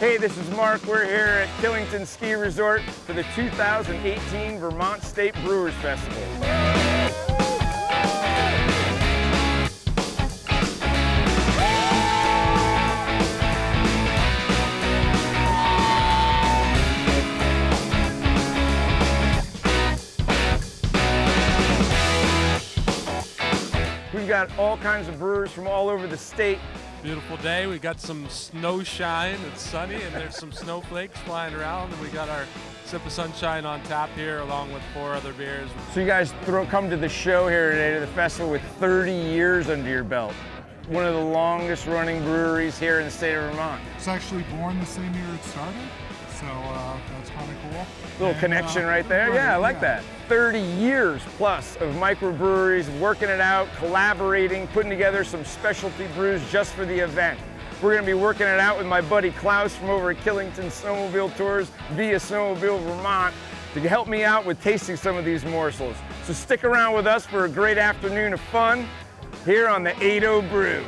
Hey, this is Mark. We're here at Killington Ski Resort for the 2018 Vermont State Brewers Festival. We've got all kinds of brewers from all over the state Beautiful day. We got some snow shine. It's sunny and there's some snowflakes flying around. And we got our sip of sunshine on tap here along with four other beers. So you guys throw, come to the show here today to the festival with 30 years under your belt. One of the longest running breweries here in the state of Vermont. It's actually born the same year it started, so uh, that's kind of cool. Little And, connection uh, right there. right, yeah, I like yeah. that. 30 years plus of microbreweries working it out, collaborating, putting together some specialty brews just for the event. We're going to be working it out with my buddy Klaus from over at Killington Snowmobile Tours via Snowmobile Vermont to help me out with tasting some of these morsels. So stick around with us for a great afternoon of fun here on the 80 Brew.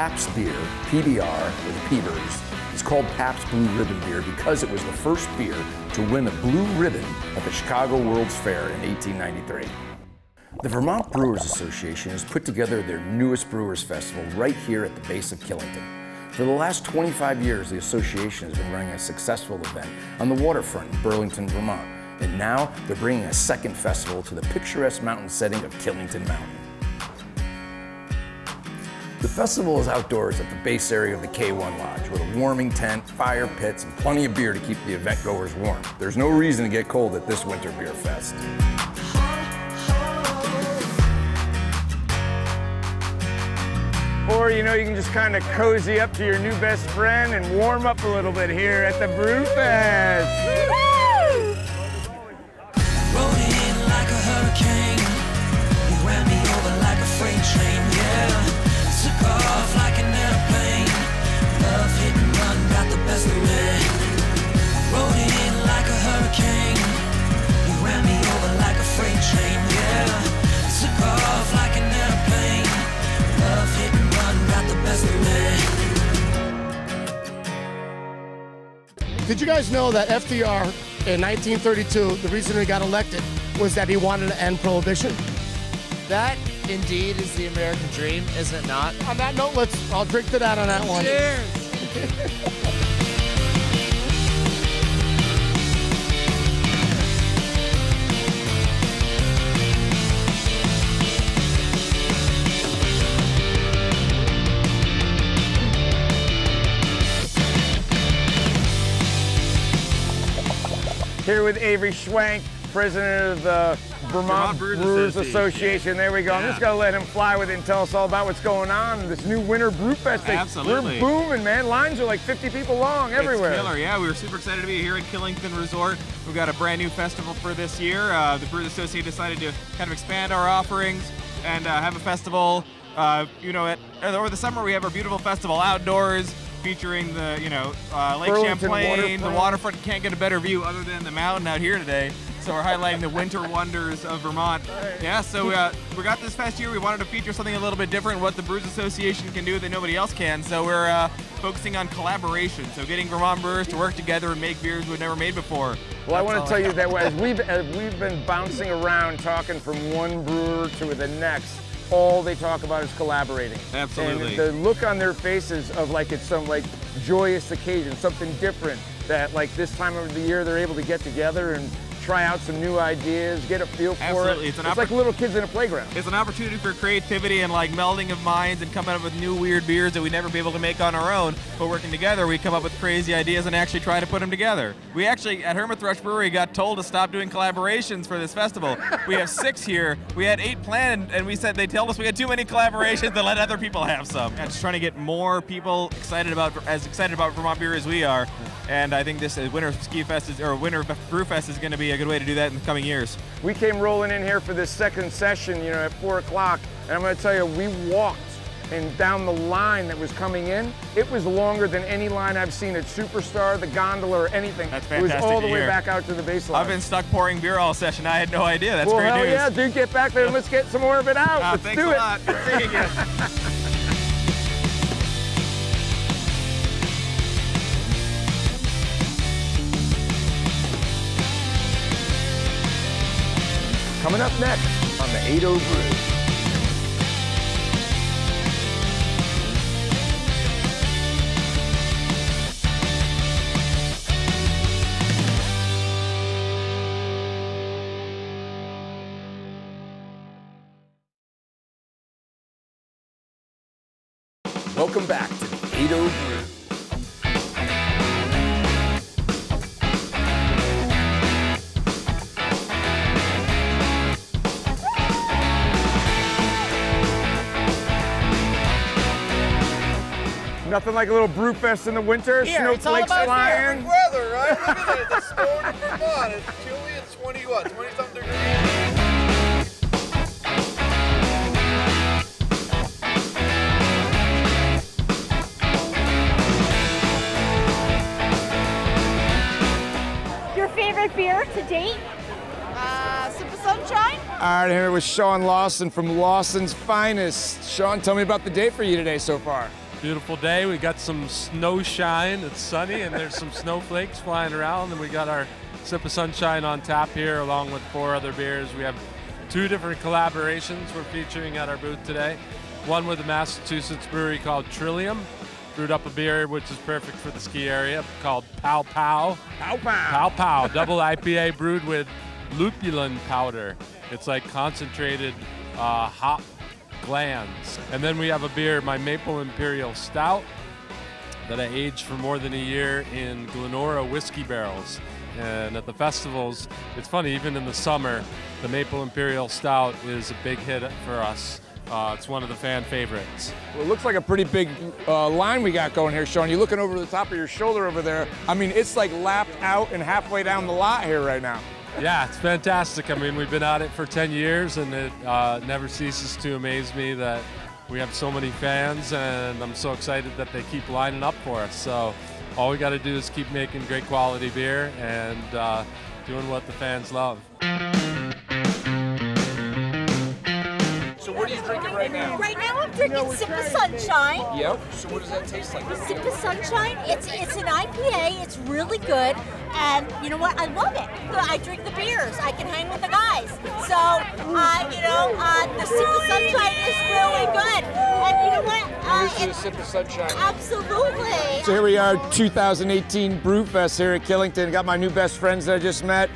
Pabst beer, PBR, or the Peavers, is called Pabst Blue Ribbon beer because it was the first beer to win a blue ribbon at the Chicago World's Fair in 1893. The Vermont Brewers Association has put together their newest Brewers Festival right here at the base of Killington. For the last 25 years, the association has been running a successful event on the waterfront in Burlington, Vermont. And now they're bringing a second festival to the picturesque mountain setting of Killington Mountain. The festival is outdoors at the base area of the K1 Lodge with a warming tent, fire pits, and plenty of beer to keep the event goers warm. There's no reason to get cold at this winter beer fest. Or, you know, you can just kind of cozy up to your new best friend and warm up a little bit here at the Brew Fest. Did you guys know that FDR in 1932, the reason he got elected was that he wanted to end prohibition? That indeed is the American dream, is it not? On that note, let's, I'll drink to that on that one. Cheers! Here with Avery Schwenk, president of the Vermont, Vermont Brewers Brewers, Association. There we go. I'm just gonna let him fly with it and tell us all about what's going on. This new Winter Brew Fest. thing. Absolutely. We're booming, man. Lines are like 50 people long everywhere. It's killer, yeah. We were super excited to be here at Killington Resort. We've got a brand new festival for this year. Uh, the Brewers Association decided to kind of expand our offerings and uh, have a festival. Uh, you know, at, over the summer we have our beautiful festival outdoors featuring the, you know, uh, Lake Burlington Champlain, the waterfront. waterfront. Can't get a better view other than the mountain out here today. So we're highlighting the winter wonders of Vermont. Yeah, so uh, we got this fest year. We wanted to feature something a little bit different, what the Brewers Association can do that nobody else can. So we're uh, focusing on collaboration. So getting Vermont brewers to work together and make beers we've never made before. Well, I want to tell you that as we've, as we've been bouncing around talking from one brewer to the next, all they talk about is collaborating. Absolutely. And the look on their faces of like it's some like joyous occasion, something different that like this time of the year they're able to get together and try out some new ideas, get a feel for Absolutely. it. It's an it's oppor- like little kids in a playground. It's an opportunity for creativity and like melding of minds and coming up with new weird beers that we'd never be able to make on our own. But working together, we come up with crazy ideas and actually try to put them together. We actually at Hermit Thrush Brewery got told to stop doing collaborations for this festival. we have six here. We had eight planned, and we said they told us we had too many collaborations to let other people have some. And just trying to get more people excited about as excited about Vermont beer as we are. And I think this uh, Winter Ski Fest is, or Winter Brew Fest is going to be a good way to do that in the coming years. We came rolling in here for this second session, you know, at four o'clock, and I'm gonna tell you, we walked and down the line that was coming in, it was longer than any line I've seen at Superstar, the gondola, or anything. That's It was fantastic all the way back out to the baseline. I've been stuck pouring beer all session. I had no idea. That's well, great hell news. yeah, dude, get back there and let's get some more of it out. Ah, let's thanks do a it. Coming up next on the 80 Brew. Welcome back to the 80 Brew. Nothing like a little brew fest in the winter, Here, it's all snowflakes about flying. weather, right? Look at that. The stone in Vermont. It's chilly. It's 20 what? 20 something degrees. Your favorite beer to date? Uh, Sip of Sunshine. All right, here with Sean Lawson from Lawson's Finest. Sean, tell me about the day for you today so far. Beautiful day. We got some snow shine. It's sunny and there's some snowflakes flying around. And we got our sip of sunshine on tap here along with four other beers. We have two different collaborations we're featuring at our booth today. One with a Massachusetts brewery called Trillium. Brewed up a beer which is perfect for the ski area called Pow Pow. Pow pow. Pow Pow, double IPA brewed with lupulin powder. It's like concentrated uh, hop glands. And then we have a beer, my Maple Imperial Stout, that I aged for more than a year in Glenora whiskey barrels. And at the festivals, it's funny, even in the summer, the Maple Imperial Stout is a big hit for us. Uh, it's one of the fan favorites. Well, it looks like a pretty big uh, line we got going here, Sean. You're looking over the top of your shoulder over there. I mean, it's like lapped out and halfway down the lot here right now. Yeah, it's fantastic. I mean, we've been at it for 10 years, and it uh, never ceases to amaze me that we have so many fans, and I'm so excited that they keep lining up for us. So, all we got to do is keep making great quality beer and uh, doing what the fans love. So what are you drinking right now? Right now I'm drinking Sip of Sunshine. Yep. So what does that taste like? Sip of Sunshine. It's it's an IPA. It's really good, and you know what? I love it. I drink the beers. I can hang with the guys. So, uh, you know, uh, the Sip of Sunshine is really good. And you know what? Uh, This is it's sip of sunshine. absolutely. So here we are, 2018 Brewfest here at Killington. Got my new best friends that I just met.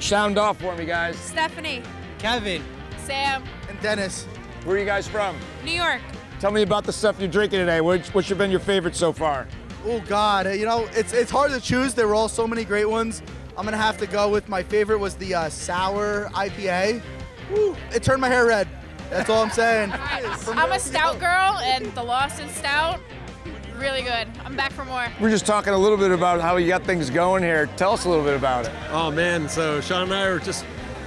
Sound off for me, guys. Stephanie, Kevin Sam, and Dennis. Where are you guys from? New York. Tell me about the stuff you're drinking today. Which, what's been your favorite so far? Oh God, you know it's it's hard to choose. There were all so many great ones. I'm gonna have to go with my favorite was the uh, sour IPA. Woo, it turned my hair red. That's all I'm saying. I'm a stout girl, and the Lawson Stout, really good. I'm back for more. We're just talking a little bit about how you got things going here. Tell us a little bit about it. Oh man, so Sean and I were just,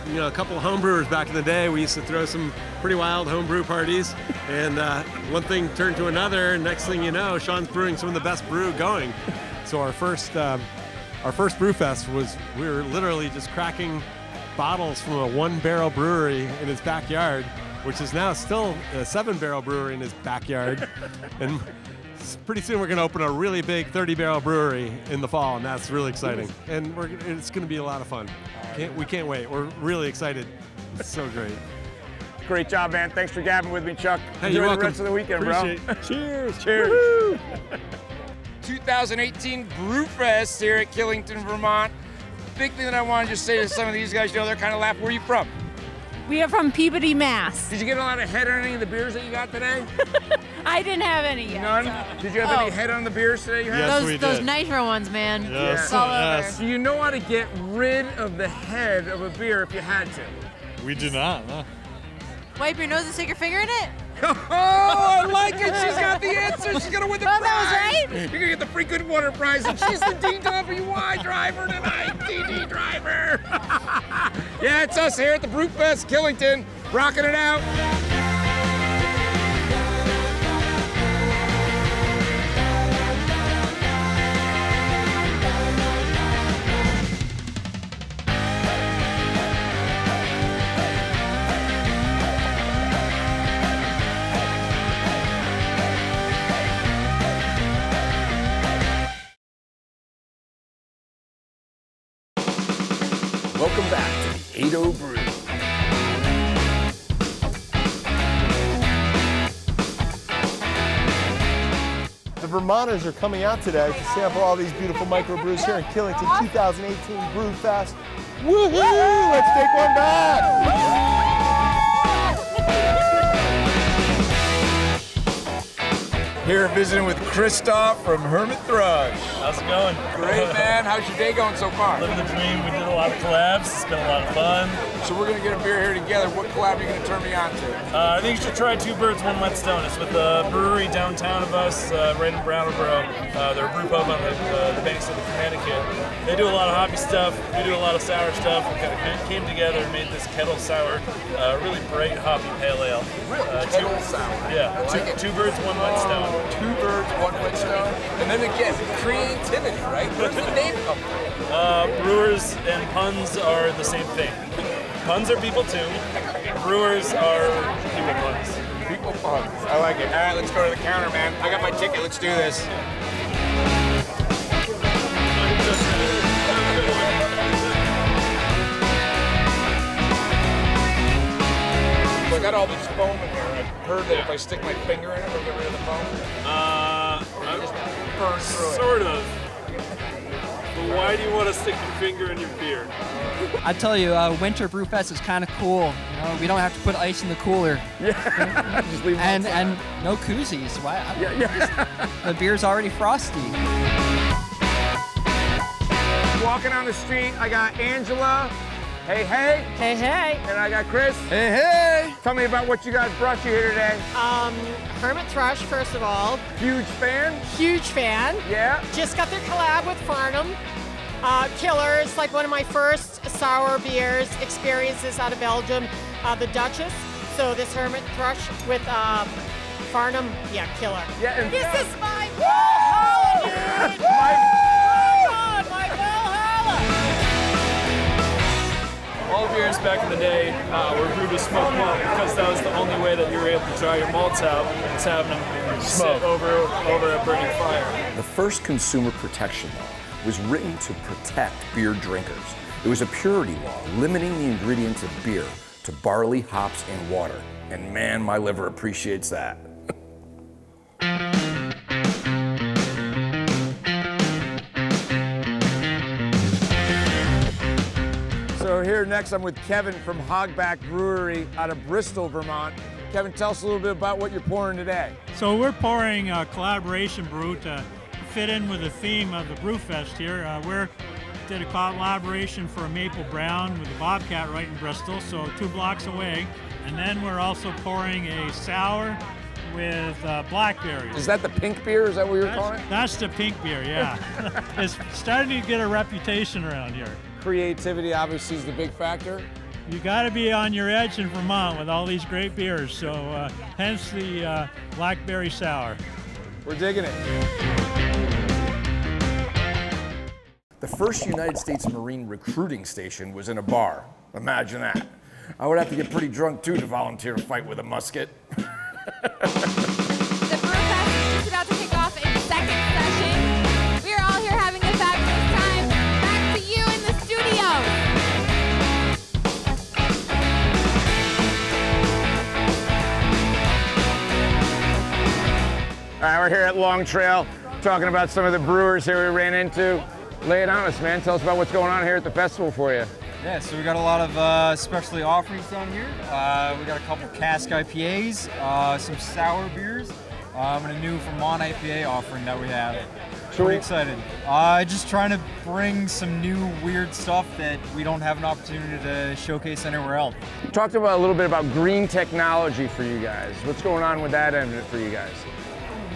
you know, a couple homebrewers back in the day. We used to throw some pretty wild homebrew parties, and uh, one thing turned to another. And next thing you know, Sean's brewing some of the best brew going. So our first, um, our first brew fest was we were literally just cracking bottles from a one-barrel brewery in his backyard, which is now still a seven-barrel brewery in his backyard, and. S- Pretty soon we're going to open a really big 30-barrel brewery in the fall, and that's really exciting. And we're, it's going to be a lot of fun. Can't, we can't wait. We're really excited. It's so great. Great job, man. Thanks for gabbing with me, Chuck. Hey, Enjoy you're the welcome. rest of the weekend, Appreciate bro. it. Cheers. Cheers. 2018 Brewfest here at Killington, Vermont. big thing that I want to just say to some of these guys, you know, they're kind of laughing. Where are you from? We are from Peabody, Mass. Did you get a lot of head on any of the beers that you got today? I didn't have any yet. None? so- Did you have Oh. any head on the beers today? You had? those those nitro ones, man. It's all over. So you know how to get rid of the head of a beer if you had to. We do not. No. Wipe your nose and stick your finger in it. Oh, I like it. She's got the answer. She's gonna win the Oh, prize. that was right? You're gonna get the free good water prize, and she's the DWI driver tonight. DD driver. yeah, it's us here at the Brewfest Killington, rocking it out. Welcome back to the 80 Brew. The Vermonters are coming out today to sample all these beautiful microbrews here in Killington 2018 Brew Fest. Woohoo! Let's take one back! Here visiting with Christoph from Hermit Thrush. How's it going? Great, man. How's your day going so far? Living the dream. We did a lot of collabs. It's been a lot of fun. So we're gonna get a beer here together. What collab are you gonna turn me on to? Uh, I think you should try Two Birds, One Whetstone. It's with a brewery downtown of us, uh, right in Brattleboro. Uh, they're a brew pub on the, uh, the banks of the Connecticut. They do a lot of hoppy stuff. We do a lot of sour stuff. We kind of came together and made this kettle sour, uh, really bright hoppy pale ale. Uh, Kettle sour. Yeah, like two, two birds, one whetstone. Two birds, one whetstone. And then again, creativity, right? Where's the name come from? Uh, brewers and puns are the same thing. Puns are people too. Brewers are people puns. People puns. I like it. All right, let's go to the counter, man. I got my ticket. Let's do this. So I got all this foam in here. I've heard that if I stick my finger in it, it'll get rid of the foam. Uh, just burn through it. sort of. But why do you want to stick your finger in your beer? I tell you, uh, Winter Brewfest is kind of cool. You know, we don't have to put ice in the cooler. Yeah. Just leave 'em and and no koozies. Why? I- Yeah, yeah. the beer's already frosty. Walking on the street, I got Angela. Hey, hey. Hey, hey. And I got Chris. Hey, hey. Tell me about what you guys brought you here today. Um, Hermit Thrush, first of all. Huge fan? Huge fan. Yeah. Just got their collab with Farnham. Uh, killer. It's like one of my first sour beers experiences out of Belgium. Uh, the Duchess. So this Hermit Thrush with um, Farnham, yeah, killer. Yeah, and this is my Valhalla, dude! my, All beers back in the day uh, were brewed with smoked malt because that was the only way that you were able to dry your malts out was having them sit over over a burning fire. The first consumer protection law was written to protect beer drinkers. It was a purity law limiting the ingredients of beer to barley, hops, and water. And man, my liver appreciates that. So here next, I'm with Kevin from Hogback Brewery out of Bristol, Vermont. Kevin, tell us a little bit about what you're pouring today. So we're pouring a collaboration brew to fit in with the theme of the Brewfest here. Uh, we're did a collaboration for a maple brown with the Bobcat right in Bristol, so two blocks away. And then we're also pouring a sour with uh, blackberries. Is that the pink beer? Is that what you're That's, calling it? that's the pink beer, yeah. it's starting to get a reputation around here. Creativity obviously is the big factor. You got to be on your edge in Vermont with all these great beers, so uh, hence the uh, blackberry sour. We're digging it. The first United States Marine recruiting station was in a bar. Imagine that. I would have to get pretty drunk too to volunteer to fight with a musket. All right, we're here at Long Trail talking about some of the brewers here we ran into. Lay it on us, man. Tell us about what's going on here at the festival for you. Yeah, so we got a lot of uh, specialty offerings down here. Uh, we got a couple cask IPAs, uh, some sour beers, um, and a new Vermont IPA offering that we have. So Pretty excited. Uh, just trying to bring some new weird stuff that we don't have an opportunity to showcase anywhere else. Talked about a little bit about green technology for you guys. What's going on with that end for you guys?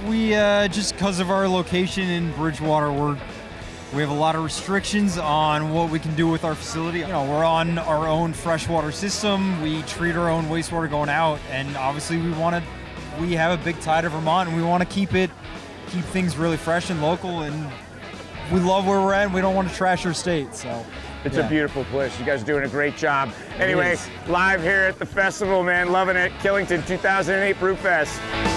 We uh, just because of our location in Bridgewater, we're we have a lot of restrictions on what we can do with our facility. You know, we're on our own freshwater system. We treat our own wastewater going out, and obviously we want to. We have a big tide of Vermont, and we want to keep it, keep things really fresh and local. And we love where we're at. and We don't want to trash our state. So It's yeah. a beautiful place. You guys are doing a great job. Anyway, live here at the festival, man. Loving it. Killington 2008 Brewfest.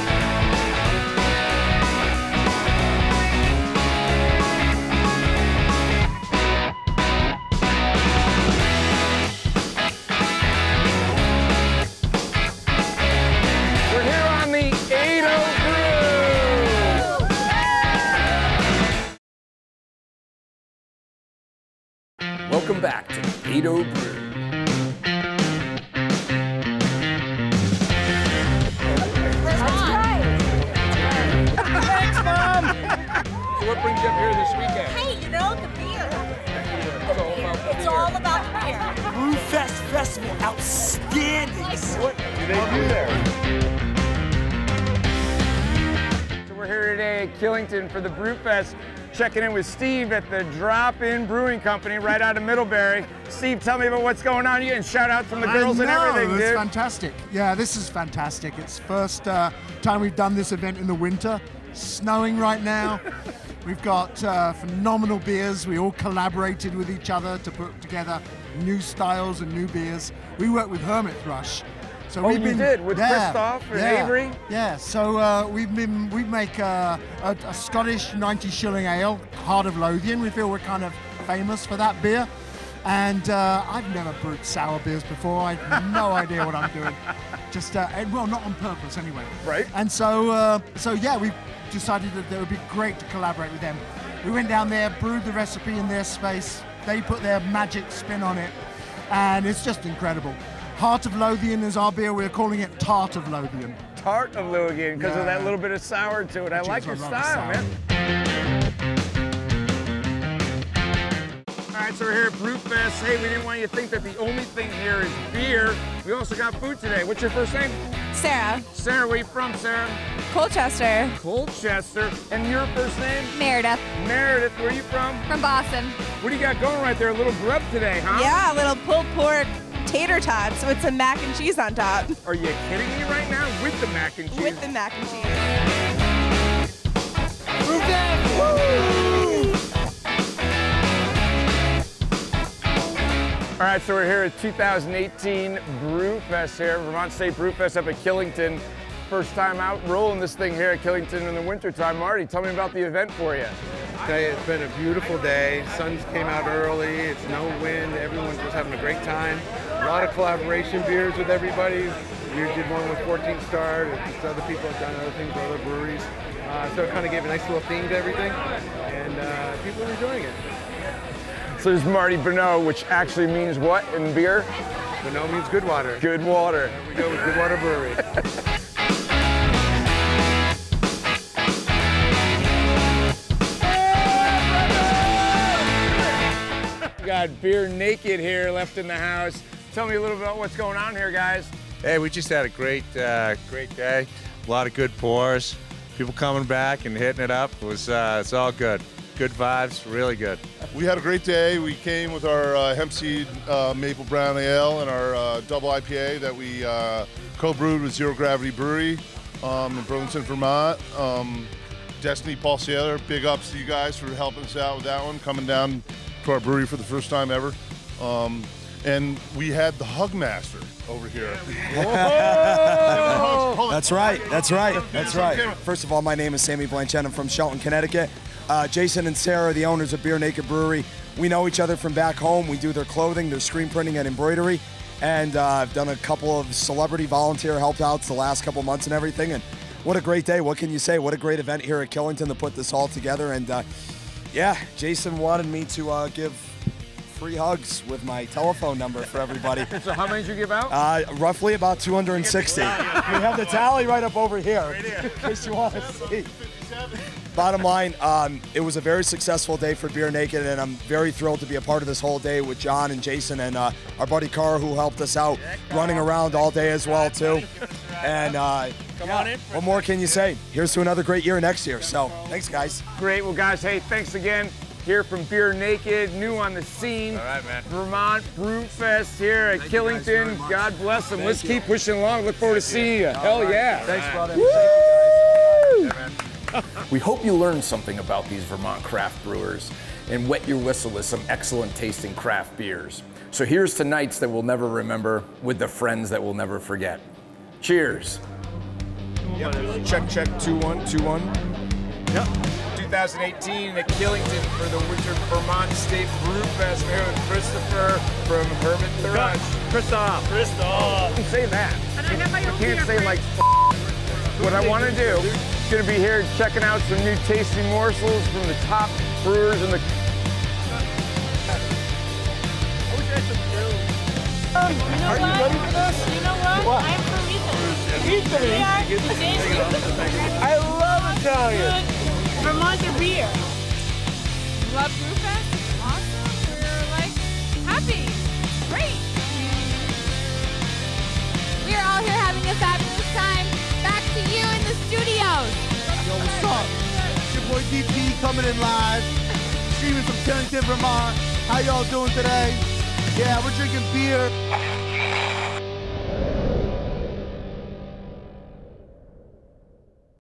So you up here this weekend? Hey, you know, the beer. It's all about the beer. Brewfest Festival, outstanding. What do they do there? So we're here today at Killington for the Brewfest, checking in with Steve at the Drop In Brewing Company right out of Middlebury. Steve, tell me about what's going on. You getting shout outs from the girls I and know, everything, it's fantastic. Yeah, this is fantastic. It's first uh, time we've done this event in the winter. Snowing right now. We've got uh, phenomenal beers. We all collaborated with each other to put together new styles and new beers. We worked with Hermit Thrush. So Oh, we've you been, did? With yeah, Christoph and yeah, Avery? Yeah. So uh, we've been we make uh, a, a Scottish 90 shilling ale, Heart of Lothian. We feel we're kind of famous for that beer. And uh, I've never brewed sour beers before. I have no idea what I'm doing. Just uh, and, well, not on purpose anyway. Right. And so uh, so yeah, we decided that it would be great to collaborate with them. We went down there, brewed the recipe in their space. They put their magic spin on it, and it's just incredible. Heart of Lothian is our beer. We're calling it Tart of Lothian. Tart of Lothian because of that little bit of sour to it. I Which like your style, sour. man. Right, so we're here at Brewfest. Hey, we didn't want you to think that the only thing here is beer. We also got food today. What's your first name? Sarah. Sarah, where you from, Sarah? Colchester. Colchester. And your first name? Meredith. Meredith, where are you from? From Boston. What do you got going right there? A little grub today, huh? Yeah, a little pulled pork tater tots with some mac and cheese on top. Are you kidding me right now? With the mac and cheese? With the mac and cheese. All right, so we're here at 2018 Brewfest here, Vermont State Brewfest up at Killington. First time out rolling this thing here at Killington in the wintertime. Marty, tell me about the event for you. Today it's been a beautiful day. Sun came out early. It's no wind. Everyone's just having a great time. A lot of collaboration beers with everybody. We did one with 14 Star. other people have done other things with other breweries. Uh, so it kind of gave a nice little theme to everything, and uh, people are enjoying it. So there's Marty Bonneau, which actually means what in beer? Bonneau means good water. Good water. There we go with Good Water Brewery. Got beer naked here left in the house. Tell me a little bit about what's going on here, guys. Hey, we just had a great, uh, great day. A lot of good pours. People coming back and hitting it up. It was, uh, it's all good. Good vibes, really good. We had a great day. We came with our uh, hemp seed uh, maple brown ale and our uh, double IPA that we uh, co-brewed with Zero Gravity Brewery um, in Burlington, Vermont. Um, Destiny Paul Sayler, big ups to you guys for helping us out with that one, coming down to our brewery for the first time ever. Um, and we had the Hug Master over here. That's right. That's right. That's right. First of all, my name is Sammy Blanchett. I'm from Shelton, Connecticut. Uh, Jason and Sarah are the owners of Beer Naked Brewery. We know each other from back home. We do their clothing, their screen printing, and embroidery. And uh, I've done a couple of celebrity volunteer help outs the last couple months and everything. And what a great day. What can you say? What a great event here at Killington to put this all together. And uh, Yeah, Jason wanted me to uh, give free hugs with my telephone number for everybody. so how many did you give out? Uh, roughly about 260. we have the tally right up over here, in case you want to see. Bottom line, um, it was a very successful day for Beer Naked, and I'm very thrilled to be a part of this whole day with John and Jason and uh, our buddy Carr, who helped us out, running around all day as well too. And uh, Come on in. what more can you say? Here's to another great year next year. So thanks, guys. Great. Well, guys, hey, thanks again. Here from Beer Naked, new on the scene. All right, man. Vermont Brew Fest here at Thank you guys very Killington. God bless them. Thank Let's you. keep pushing along. Look forward to seeing you. Hell All right. yeah. Thanks, brother. We hope you learned something about these Vermont craft brewers and wet your whistle with some excellent tasting craft beers. So here's to nights that we'll never remember with the friends that we'll never forget. Cheers. Check, check, two one, two one. Yep. 2018 at Killington for the Winter Vermont State Brew Fest. We're here with Christopher from Hermit Thrush. Christoph. Christoph. Don't say that. I can't say like what I want to do. Going to be here checking out some new tasty morsels from the top brewers in the. Um, you know Are you ready for this? You know what? What? I'm from Ethan. Ethan? We are tasty. I love Italian. Good Vermont beer. Love Brewfest? Awesome. We're like happy. Great. We are all here having a fabulous It's your boy DP coming in live, streaming from Killington, Vermont. How y'all doing today? Yeah, we're drinking beer.